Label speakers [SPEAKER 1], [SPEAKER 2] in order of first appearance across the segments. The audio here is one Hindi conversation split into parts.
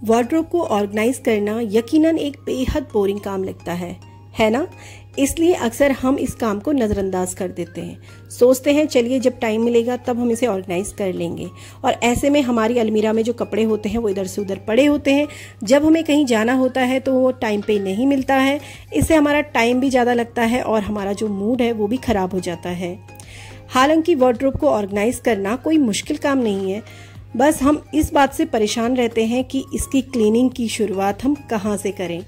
[SPEAKER 1] वार्ड्रोब को ऑर्गेनाइज करना यकीनन एक बेहद बोरिंग काम लगता है है ना? इसलिए अक्सर हम इस काम को नज़रअंदाज कर देते हैं। सोचते हैं, चलिए जब टाइम मिलेगा तब हम इसे ऑर्गेनाइज कर लेंगे। और ऐसे में हमारी अलमीरा में जो कपड़े होते हैं, वो इधर से उधर पड़े होते हैं। जब हमें कहीं जाना होता है तो वो टाइम पे नहीं मिलता है। इससे हमारा टाइम भी ज़्यादा लगता है और हमारा जो मूड है, वो भी ख़राब हो जाता है। हालाँकि वार्ड्रोब को ऑर्गेनाइज करना कोई मुश्किल काम नहीं है। बस हम इस बात से परेशान रहते हैं कि इसकी क्लीनिंग की शुरुआत हम कहाँ से करें।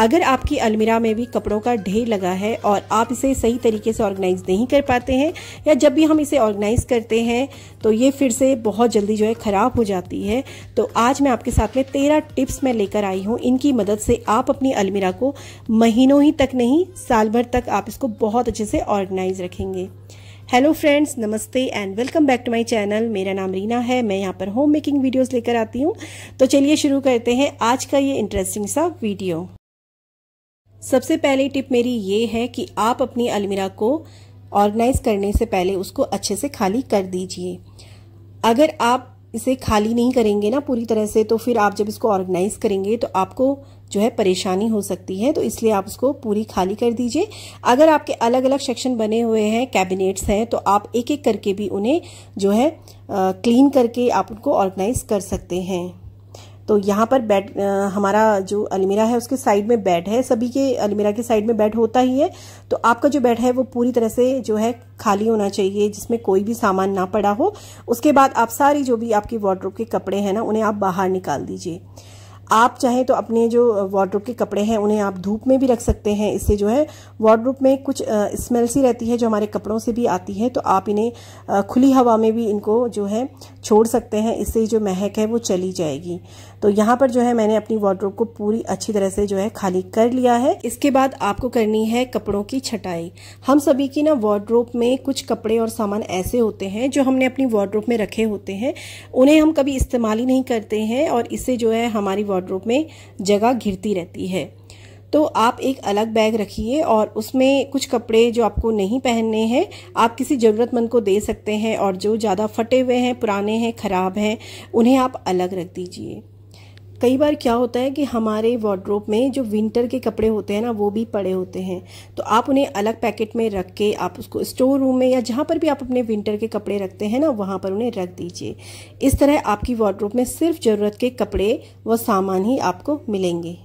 [SPEAKER 1] अगर आपकी अलमीरा में भी कपड़ों का ढेर लगा है और आप इसे सही तरीके से ऑर्गेनाइज नहीं कर पाते हैं या जब भी हम इसे ऑर्गेनाइज करते हैं तो ये फिर से बहुत जल्दी जो है ख़राब हो जाती है। तो आज मैं आपके साथ में तेरह टिप्स मैं लेकर आई हूँ। इनकी मदद से आप अपनी अलमीरा को महीनों ही तक नहीं, साल भर तक आप इसको बहुत अच्छे से ऑर्गेनाइज रखेंगे। हेलो फ्रेंड्स नमस्ते and welcome back to my channel मेरा नाम रीना है, मैं यहाँ पर होम मेकिंग वीडियोज़ लेकर आती हूँ। तो चलिए शुरू करते हैं आज का ये इंटरेस्टिंग सा वीडियो सबसे पहली टिप मेरी ये है कि आप अपनी अलमीरा को ऑर्गेनाइज करने से पहले उसको अच्छे से खाली कर दीजिए। अगर आप इसे खाली नहीं करेंगे ना पूरी तरह से तो फिर आप जब इसको ऑर्गेनाइज करेंगे तो आपको जो है परेशानी हो सकती है तो इसलिए आप उसको पूरी खाली कर दीजिए। अगर आपके अलग अलग सेक्शन बने हुए हैं कैबिनेट्स हैं तो आप एक एक करके भी उन्हें जो है क्लीन करके आप उनको ऑर्गेनाइज कर सकते हैं। तो यहाँ पर बेड हमारा जो अलमीरा है उसके साइड में बेड है। सभी के अलमीरा के साइड में बेड होता ही है। तो आपका जो बेड है वो पूरी तरह से जो है खाली होना चाहिए, जिसमें कोई भी सामान ना पड़ा हो। उसके बाद आप सारी जो भी आपकी वार्ड्रोब के कपड़े हैं ना, उन्हें आप बाहर निकाल दीजिए। आप चाहें तो अपने जो वार्ड्रोब के कपड़े हैं, उन्हें आप धूप में भी रख सकते हैं। इससे जो है वार्ड्रोब में कुछ स्मेल सी रहती है जो हमारे कपड़ों से भी आती है। तो आप इन्हें खुली हवा में भी इनको जो है छोड़ सकते हैं, इससे जो महक है वो चली जाएगी। तो यहाँ पर जो है मैंने अपनी वार्ड्रोब को पूरी अच्छी तरह से जो है खाली कर लिया है। इसके बाद आपको करनी है कपड़ों की छटाई। हम सभी की ना वार्ड्रोब में कुछ कपड़े और सामान ऐसे होते हैं जो हमने अपनी वार्ड्रोब में रखे होते हैं। उन्हें हम कभी इस्तेमाल ही नहीं करते हैं और इससे जो है हमारी वार्ड्रोब में जगह घिरती रहती है। तो आप एक अलग बैग रखिए और उसमें कुछ कपड़े जो आपको नहीं पहनने हैं, आप किसी ज़रूरतमंद को दे सकते हैं और जो ज़्यादा फटे हुए हैं, पुराने हैं, ख़राब हैं, उन्हें आप अलग रख दीजिए। कई बार क्या होता है कि हमारे वार्ड्रोब में जो विंटर के कपड़े होते हैं ना, वो भी पड़े होते हैं। तो आप उन्हें अलग पैकेट में रख के आप उसको स्टोर रूम में या जहाँ पर भी आप अपने विंटर के कपड़े रखते हैं ना, वहाँ पर उन्हें रख दीजिए। इस तरह आपकी वार्ड्रोब में सिर्फ़ ज़रूरत के कपड़े व सामान ही आपको मिलेंगे।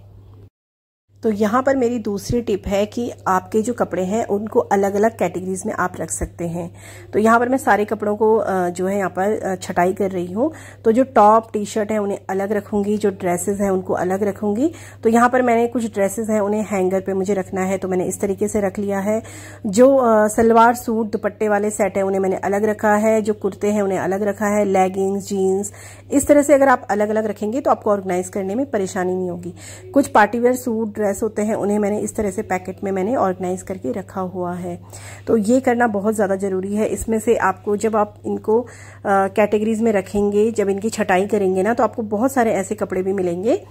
[SPEAKER 1] तो यहाँ पर मेरी दूसरी टिप है कि आपके जो कपड़े हैं, उनको अलग अलग कैटेगरीज में आप रख सकते हैं। तो यहाँ पर मैं सारे कपड़ों को जो है यहाँ पर छटाई कर रही हूँ। तो जो टॉप टी शर्ट है, उन्हें अलग रखूँगी, जो ड्रेसेस हैं, उनको अलग रखूँगी। तो यहाँ पर मैंने कुछ ड्रेसेस हैं, उन्हें हैंगर पे मुझे रखना है तो मैंने इस तरीके से रख लिया है। जो सलवार सूट, दुपट्टे वाले सेट है, उन्हें मैंने अलग रखा है। जो कुर्ते हैं, उन्हें अलग रखा है। लेगिंग्स, जीन्स, इस तरह से अगर आप अलग अलग रखेंगे तो आपको ऑर्गेनाइज करने में परेशानी नहीं होगी। कुछ पार्टीवेयर सूट ड्रेस होते हैं, उन्हें मैंने इस तरह से पैकेट में मैंने ऑर्गेनाइज करके रखा हुआ है। तो ये करना बहुत ज़्यादा ज़रूरी है। इसमें से आपको जब आप इनको कैटेगरीज में रखेंगे, जब इनकी छटाई करेंगे ना तो आपको बहुत सारे ऐसे कपड़े भी मिलेंगे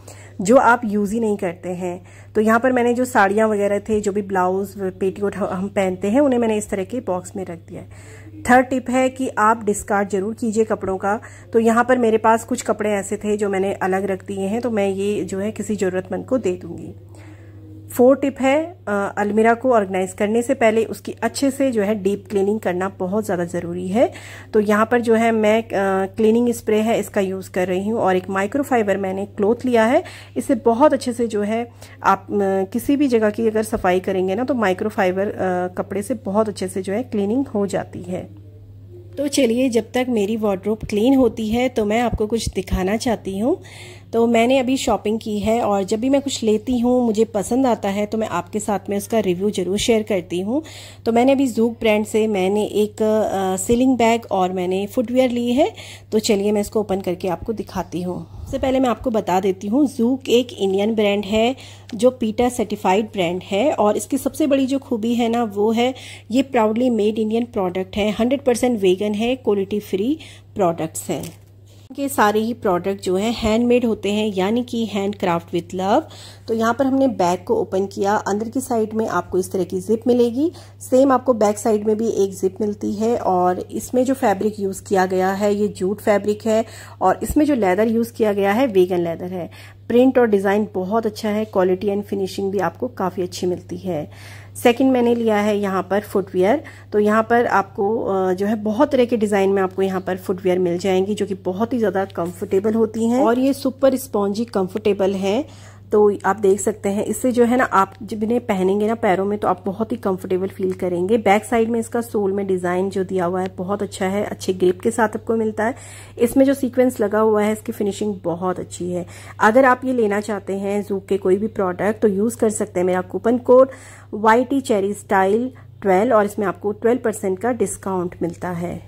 [SPEAKER 1] जो आप यूज़ ही नहीं करते हैं। तो यहाँ पर मैंने जो साड़ियाँ वगैरह थे, जो भी ब्लाउज, पेटीकोट हम पहनते हैं, उन्हें मैंने इस तरह के बॉक्स में रख दिया है। थर्ड टिप है कि आप डिस्कार्ड ज़रूर कीजिए कपड़ों का। तो यहाँ पर मेरे पास कुछ कपड़े ऐसे थे जो मैंने अलग रख दिए हैं तो मैं ये जो है किसी ज़रूरतमंद को दे दूँगी। फोर टिप है अलमीरा को ऑर्गेनाइज करने से पहले उसकी अच्छे से जो है डीप क्लीनिंग करना बहुत ज़्यादा ज़रूरी है। तो यहाँ पर जो है मैं क्लीनिंग स्प्रे है इसका यूज़ कर रही हूँ और एक माइक्रोफाइबर मैंने क्लोथ लिया है। इससे बहुत अच्छे से जो है आप किसी भी जगह की अगर सफ़ाई करेंगे ना तो माइक्रोफाइबर कपड़े से बहुत अच्छे से जो है क्लीनिंग हो जाती है। तो चलिए जब तक मेरी वार्ड्रोब क्लीन होती है तो मैं आपको कुछ दिखाना चाहती हूँ। तो मैंने अभी शॉपिंग की है और जब भी मैं कुछ लेती हूँ, मुझे पसंद आता है तो मैं आपके साथ में उसका रिव्यू ज़रूर शेयर करती हूँ। तो मैंने अभी जूक ब्रांड से मैंने एक सीलिंग बैग और मैंने फुटवेयर ली है। तो चलिए मैं इसको ओपन करके आपको दिखाती हूँ। सबसे पहले मैं आपको बता देती हूँ जूक एक इंडियन ब्रांड है, जो पीटा सर्टिफाइड ब्रांड है और इसकी सबसे बड़ी जो खूबी है ना, वो है, ये प्राउडली मेड इंडियन प्रोडक्ट है। हंड्रेड परसेंट वेगन है क्वालिटी फ्री प्रोडक्ट्स हैं। के सारे ही प्रोडक्ट जो है हैंडमेड होते हैं, यानी कि हैंड क्राफ्ट विथ लव तो यहाँ पर हमने बैग को ओपन किया। अंदर की साइड में आपको इस तरह की जिप मिलेगी। सेम आपको बैक साइड में भी एक जिप मिलती है और इसमें जो फैब्रिक यूज़ किया गया है, ये जूट फैब्रिक है और इसमें जो लेदर यूज़ किया गया है वेगन लेदर है। प्रिंट और डिज़ाइन बहुत अच्छा है क्वालिटी एंड फिनिशिंग भी आपको काफ़ी अच्छी मिलती है। सेकंड मैंने लिया है यहाँ पर फुटवेयर तो यहाँ पर आपको जो है बहुत तरह के डिज़ाइन में आपको यहाँ पर फुटवेयर मिल जाएँगी, जो कि बहुत ही ज़्यादा कंफर्टेबल होती हैं। और ये सुपर स्पॉन्जी कंफर्टेबल है। तो आप देख सकते हैं, इससे जो है ना, आप जब इन्हें पहनेंगे ना पैरों में तो आप बहुत ही कंफर्टेबल फील करेंगे। बैक साइड में इसका सोल में डिज़ाइन जो दिया हुआ है, बहुत अच्छा है, अच्छे ग्रिप के साथ आपको मिलता है। इसमें जो सीक्वेंस लगा हुआ है, इसकी फिनिशिंग बहुत अच्छी है। अगर आप ये लेना चाहते हैं जूक के कोई भी प्रोडक्ट तो यूज़ कर सकते हैं मेरा coupon code Y cherry style twelve और इसमें आपको ट्वेल्व परसेंट का डिस्काउंट मिलता है।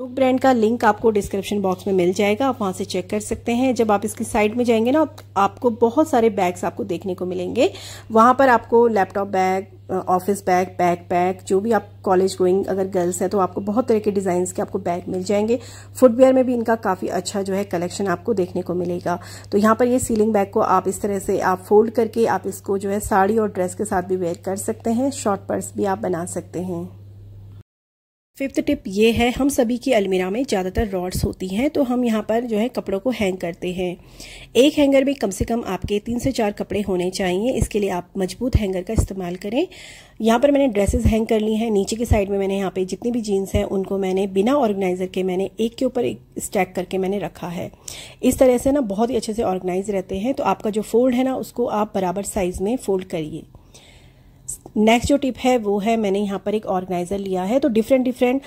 [SPEAKER 1] लुक ब्रांड का लिंक आपको डिस्क्रिप्शन बॉक्स में मिल जाएगा, आप वहाँ से चेक कर सकते हैं। जब आप इसकी साइड में जाएँगे ना, आपको बहुत सारे बैग्स आपको देखने को मिलेंगे। वहाँ पर आपको laptop bag, office bag bag pack जो भी आप कॉलेज गोइंग अगर गर्ल्स हैं तो आपको बहुत तरह के डिज़ाइन के आपको बैग मिल जाएँगे। फुटवेयर में भी इनका काफ़ी अच्छा जो है कलेक्शन आपको देखने को मिलेगा। तो यहाँ पर ये सीलिंग बैग को आप इस तरह से आप फोल्ड करके आप इसको जो है साड़ी और ड्रेस के साथ भी वेयर कर सकते हैं। शॉर्ट पर्स भी आप बना सकते हैं। फिफ्थ टिप ये है, हम सभी की अलमीरा में ज़्यादातर रॉड्स होती हैं तो हम यहाँ पर जो है कपड़ों को हैंग करते हैं। एक हैंगर में कम से कम आपके तीन से चार कपड़े होने चाहिए, इसके लिए आप मज़बूत हैंगर का इस्तेमाल करें। यहाँ पर मैंने ड्रेसेस हैंग कर ली हैं, नीचे की साइड में मैंने यहाँ पे जितनी भी जीन्स हैं, उनको मैंने बिना ऑर्गेनाइजर के मैंने एक के ऊपर एक स्टैक करके मैंने रखा है। इस तरह से ना बहुत ही अच्छे से ऑर्गेनाइज रहते हैं तो आपका जो फोल्ड है ना, उसको आप बराबर साइज़ में फोल्ड करिए। नेक्स्ट जो टिप है वो है मैंने यहाँ पर एक ऑर्गेनाइज़र लिया है। तो डिफरेंट डिफरेंट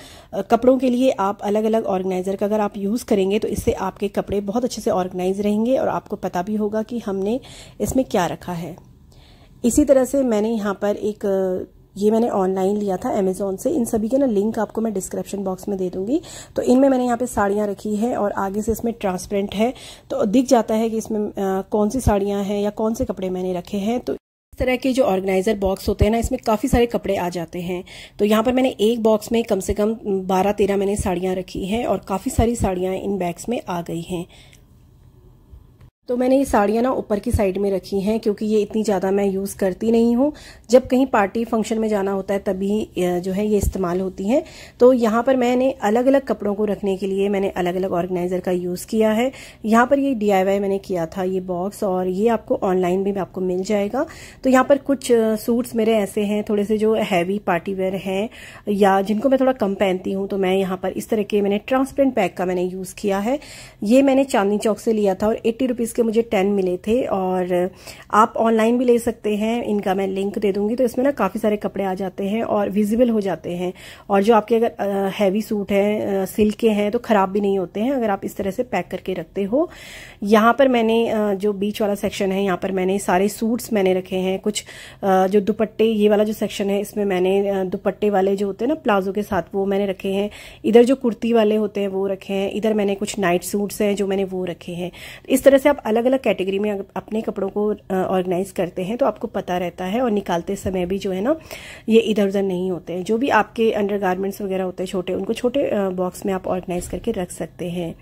[SPEAKER 1] कपड़ों के लिए आप अलग अलग ऑर्गेनाइज़र का अगर आप यूज़ करेंगे तो इससे आपके कपड़े बहुत अच्छे से ऑर्गेनाइज रहेंगे और आपको पता भी होगा कि हमने इसमें क्या रखा है। इसी तरह से मैंने यहाँ पर एक ये मैंने ऑनलाइन लिया था अमेजोन से। इन सभी के ना लिंक आपको मैं डिस्क्रिप्शन बॉक्स में दे दूँगी। तो इनमें मैंने यहाँ पे साड़ियाँ रखी है और आगे से इसमें ट्रांसपेरेंट है। तो दिख जाता है कि इसमें आ, कौन सी साड़ियाँ हैं या कौन से कपड़े मैंने रखे हैं। तो इस तरह के जो ऑर्गेनाइजर बॉक्स होते हैं ना, इसमें काफ़ी सारे कपड़े आ जाते हैं। तो यहाँ पर मैंने एक बॉक्स में कम से कम बारह तेरह मैंने साड़ियाँ रखी हैं और काफ़ी सारी साड़ियाँ इन बैग्स में आ गई हैं। तो मैंने ये साड़ियाँ ना ऊपर की साइड में रखी हैं, क्योंकि ये इतनी ज़्यादा मैं यूज़ करती नहीं हूँ। जब कहीं पार्टी फ़ंक्शन में जाना होता है, तभी जो है ये इस्तेमाल होती हैं। तो यहाँ पर मैंने अलग अलग कपड़ों को रखने के लिए मैंने अलग अलग ऑर्गेनाइज़र का यूज़ किया है। यहाँ पर ये DIY मैंने किया था, ये बॉक्स और ये आपको ऑनलाइन भी आपको मिल जाएगा। तो यहाँ पर कुछ सूट्स मेरे ऐसे हैं, थोड़े से जो हैवी पार्टी वेयर हैं, या जिनको मैं थोड़ा कम पहनती हूँ तो मैं यहाँ पर इस तरह के मैंने ट्रांसपेरेंट पैक का मैंने यूज़ किया है। ये मैंने चांदनी चौक से लिया था, और एट्टी रुपीज़ के मुझे टेन मिले थे और आप ऑनलाइन भी ले सकते हैं। इनका मैं लिंक दे दूँगी। तो इसमें ना काफ़ी सारे कपड़े आ जाते हैं और विजिबल हो जाते हैं। और जो आपके अगर हैवी सूट है सिल्क के हैं तो ख़राब भी नहीं होते हैं, अगर आप इस तरह से पैक करके रखते हो। यहाँ पर मैंने जो बीच वाला सेक्शन है, यहाँ पर मैंने सारे सूट्स मैंने रखे हैं। कुछ जो दुपट्टे, ये वाला जो सेक्शन है, इसमें मैंने दुपट्टे वाले जो होते हैं ना प्लाजो के साथ, वो मैंने रखे हैं। इधर जो कुर्ती वाले होते हैं, वो रखे हैं। इधर मैंने कुछ नाइट सूट्स हैं, जो मैंने वो रखे हैं। इस तरह से आप अलग अलग कैटेगरी में अपने कपड़ों को ऑर्गेनाइज करते हैं तो आपको पता रहता है और निकालते समय भी जो है ना, ये इधर उधर नहीं होते। हैं जो भी आपके अंडर गारमेंट्स वगैरह होते हैं छोटे, उनको छोटे बॉक्स में आप ऑर्गेनाइज करके रख सकते हैं।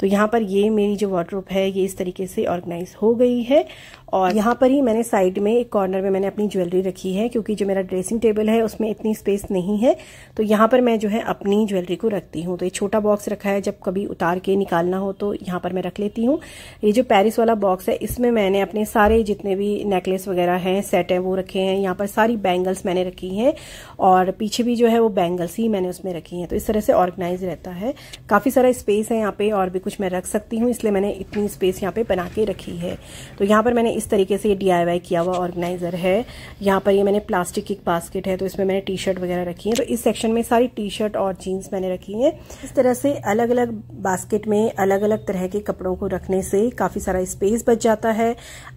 [SPEAKER 1] तो यहाँ पर ये मेरी जो वार्ड्रोप है, ये इस तरीके से ऑर्गेनाइज हो गई है। और यहाँ पर ही मैंने साइड में एक कॉर्नर में मैंने अपनी ज्वेलरी रखी है, क्योंकि जो मेरा ड्रेसिंग टेबल है, उसमें इतनी स्पेस नहीं है। तो यहाँ पर मैं जो है अपनी ज्वेलरी को रखती हूँ। तो ये छोटा बॉक्स रखा है, जब कभी उतार के निकालना हो तो यहाँ पर मैं रख लेती हूँ। ये जो पेरिस वाला बॉक्स है, इसमें मैंने अपने सारे जितने भी नेकलेस वगैरह हैं सेट हैं, वो रखे हैं। यहाँ पर सारी बैंगल्स मैंने रखी हैं, और पीछे भी जो है वो बैंगल्स ही मैंने उसमें रखी हैं। तो इस तरह से ऑर्गेनाइज रहता है। काफ़ी सारा स्पेस है यहाँ पे, और भी कुछ मैं रख सकती हूँ, इसलिए मैंने इतनी स्पेस यहाँ पे बना के रखी है। तो यहाँ पर मैंने इस तरीके से ये डीआईवाई किया हुआ ऑर्गेनाइजर है। यहाँ पर ये मैंने प्लास्टिक की बास्केट है तो इसमें मैंने टी शर्ट वगैरह रखी है। तो इस सेक्शन में सारी टी शर्ट और जीन्स मैंने रखी है। इस तरह से अलग अलग बास्केट में अलग अलग तरह के कपड़ों को रखने से काफ़ी सारा स्पेस बच जाता है।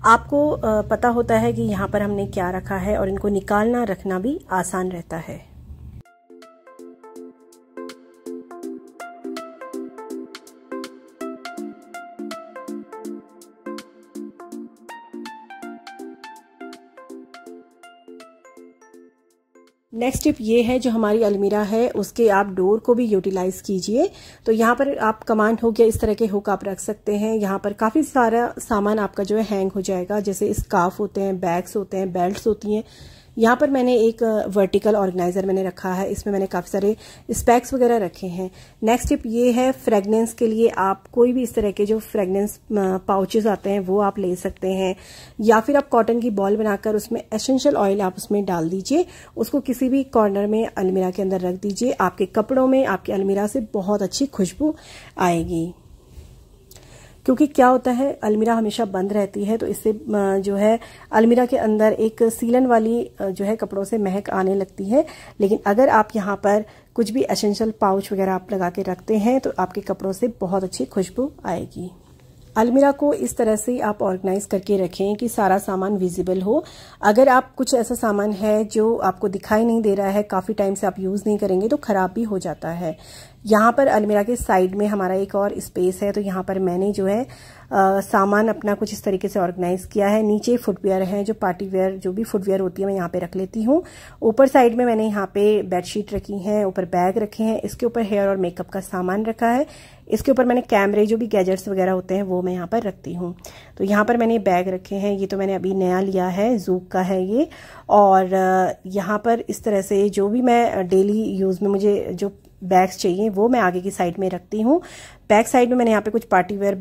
[SPEAKER 1] आपको पता होता है कि यहाँ पर हमने क्या रखा है और इनको निकालना, रखना भी आसान रहता है। नेक्स्ट टिप ये है, जो हमारी अलमीरा है, उसके आप डोर को भी यूटिलाइज कीजिए। तो यहाँ पर आप कमांड हो गया, इस तरह के हुक आप रख सकते हैं। यहाँ पर काफ़ी सारा सामान आपका जो है हैंग हो जाएगा, जैसे स्काफ होते हैं बैग्स होते हैं बेल्ट्स होती हैं। यहाँ पर मैंने एक वर्टिकल ऑर्गेनाइज़र मैंने रखा है। इसमें मैंने काफ़ी सारे स्पैक्स वगैरह रखे हैं। नेक्स्ट टिप ये है फ्रेगनेंस के लिए आप कोई भी इस तरह के जो फ्रेगनेंस पाउचेस आते हैं, वो आप ले सकते हैं। या फिर आप कॉटन की बॉल बनाकर उसमें एसेंशियल ऑयल आप उसमें डाल दीजिए। उसको किसी भी कॉर्नर में अलमीरा के अंदर रख दीजिए। आपके कपड़ों में आपके अलमीरा से बहुत अच्छी खुशबू आएगी। क्योंकि क्या होता है, अलमीरा हमेशा बंद रहती है तो इससे जो है, अलमीरा के अंदर एक सीलन वाली जो है, कपड़ों से महक आने लगती है। लेकिन अगर आप यहाँ पर कुछ भी एसेंशियल पाउच वगैरह आप लगा के रखते हैं तो आपके कपड़ों से बहुत अच्छी खुशबू आएगी। अलमीरा को इस तरह से आप ऑर्गेनाइज करके रखें कि सारा सामान विजिबल हो। अगर आप कुछ ऐसा सामान है जो आपको दिखाई नहीं दे रहा है काफ़ी टाइम से आप यूज़ नहीं करेंगे तो ख़राब भी हो जाता है। यहाँ पर अलमीरा के साइड में हमारा एक और स्पेस है तो यहाँ पर मैंने जो है आ, सामान अपना कुछ इस तरीके से ऑर्गेनाइज किया है। नीचे फुटवेयर है जो पार्टी वेयर जो भी फुटवेयर होती है मैं यहाँ पे रख लेती हूँ। ऊपर साइड में मैंने यहाँ पे बेडशीट रखी है ऊपर बैग रखे हैं इसके ऊपर हेयर और मेकअप का सामान रखा है। इसके ऊपर मैंने कैमरे जो भी गैजेट्स वगैरह होते हैं वो मैं यहाँ पर रखती हूँ। तो यहाँ पर मैंने बैग रखे हैं, ये तो मैंने अभी नया लिया है, जूक का है ये। और यहाँ पर इस तरह से जो भी मैं डेली यूज़ में मुझे जो बैग्स चाहिए, वो मैं आगे की साइड में रखती हूँ। बैक साइड में मैंने यहाँ पे कुछ पार्टी वेयर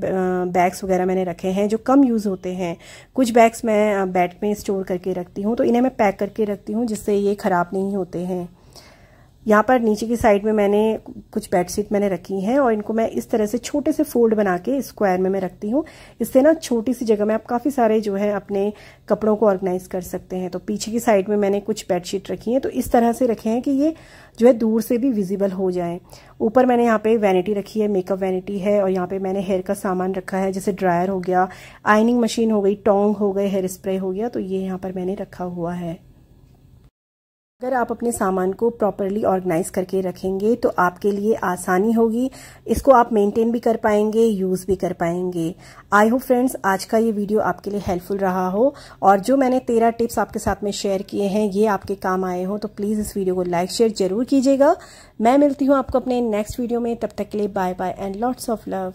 [SPEAKER 1] बैग्स वगैरह मैंने रखे हैं, जो कम यूज़ होते हैं। कुछ बैग्स मैं बैट में स्टोर करके रखती हूँ तो इन्हें मैं पैक करके रखती हूँ, जिससे ये ख़राब नहीं होते हैं। यहाँ पर नीचे की साइड में मैंने कुछ बेडशीट मैंने रखी हैं और इनको मैं इस तरह से छोटे से फोल्ड बना के स्क्वायर में मैं रखती हूँ। इससे ना छोटी सी जगह में आप काफ़ी सारे जो है अपने कपड़ों को ऑर्गेनाइज कर सकते हैं। तो पीछे की साइड में मैंने कुछ बेडशीट रखी हैं। तो इस तरह से रखे हैं कि ये जो है दूर से भी विजिबल हो जाए। ऊपर मैंने यहाँ पे वैनिटी रखी है, मेकअप वैनिटी है और यहाँ पे मैंने हेयर का सामान रखा है, जैसे ड्रायर हो गया, आइनिंग मशीन हो गई, टोंग हो गए, हेयर स्प्रे हो गया तो ये यहाँ पर मैंने रखा हुआ है। अगर आप अपने सामान को प्रॉपरली ऑर्गेनाइज करके रखेंगे तो आपके लिए आसानी होगी। इसको आप मेंटेन भी कर पाएँगे यूज़ भी कर पाएँगे। आई होप फ्रेंड्स आज का ये वीडियो आपके लिए हेल्पफुल रहा हो। और जो मैंने तेरह टिप्स आपके साथ में शेयर किए हैं, ये आपके काम आए हो तो प्लीज़ इस वीडियो को लाइक शेयर ज़रूर कीजिएगा। मैं मिलती हूँ आपको अपने नेक्स्ट वीडियो में। तब तक के लिए bye bye and lots of love